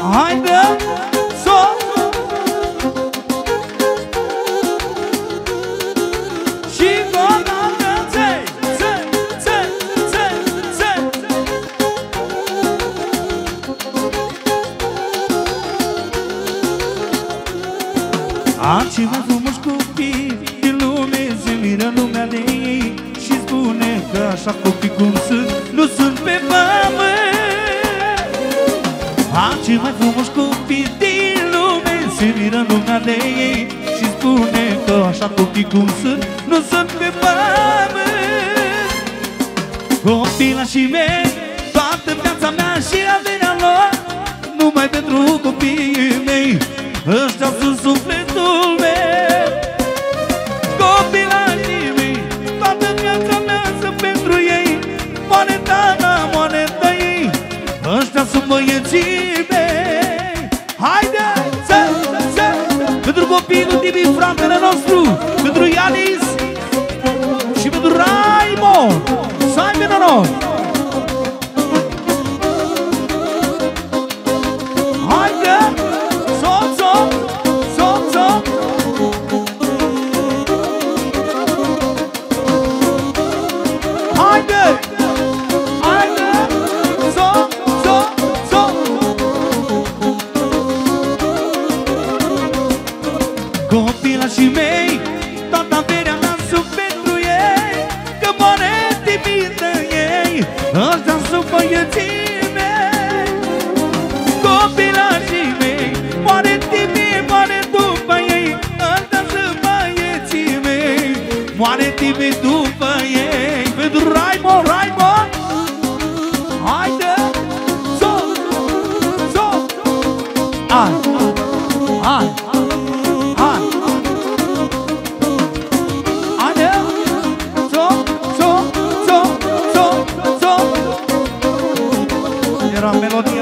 Haide sol Și godată ței, ței, ței, ței, ței Am ce mai frumos copii Din lume se miră lumea de ei Și spune că așa copii cum sunt Nu sunt pe bani am cei mai frumoși copii din lume Se miră lumea de ei Și spune că așa copii cum sunt Nu sunt pe pământ. Copilașii mei Toată viața mea și averea lor Numai pentru copiii mei Ăștia sunt sufletul meu. Copilașii mei Toată viața mea sunt pentru ei Moneta sunt băieții mei. Haide să, să Pentru copilul Tibi, fratele nostru Pentru Ianis Și pentru Raimond Să aibă noroc Copilașii mei Toată averea mea sunt pentru ei Că moare timidă ei Ăștia sunt băieții mei. Copilașii mei Moare timid, moare după ei Ăștia sunt băieții mei. Moare timid după ei Pentru Raimond, Raimond Haide Sol, sol Hai, hai, hai sol,